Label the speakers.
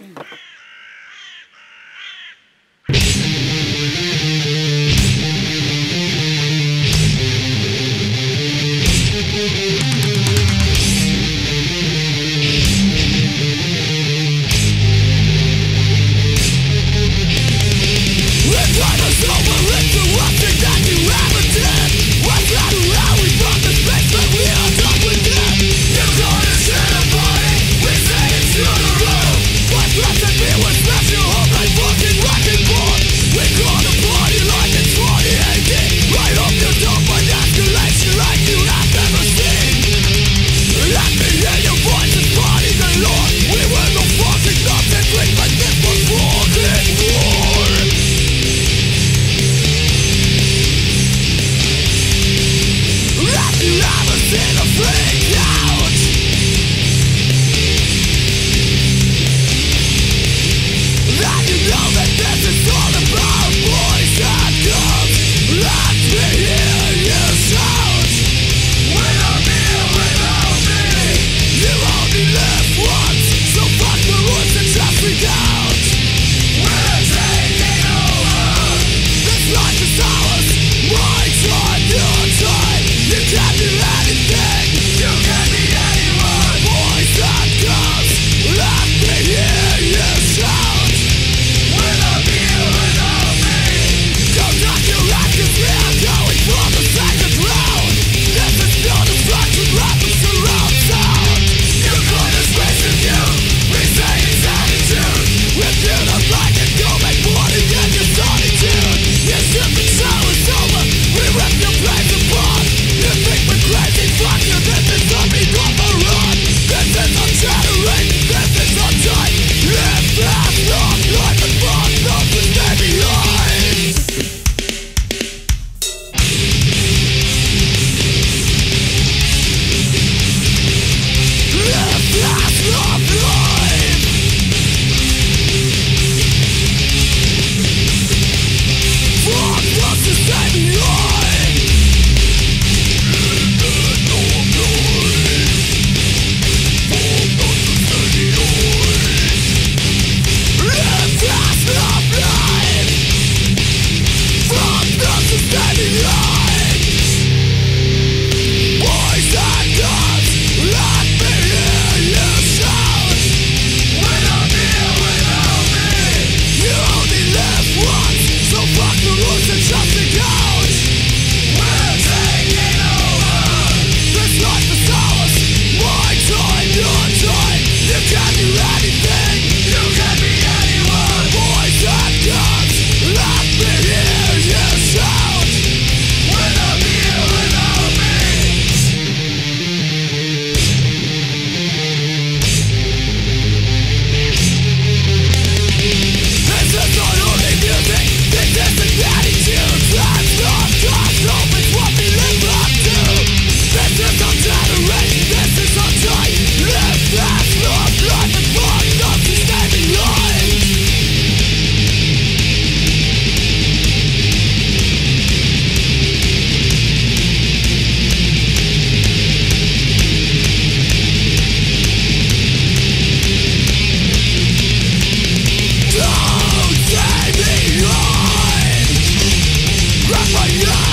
Speaker 1: Mm-hmm. Yeah!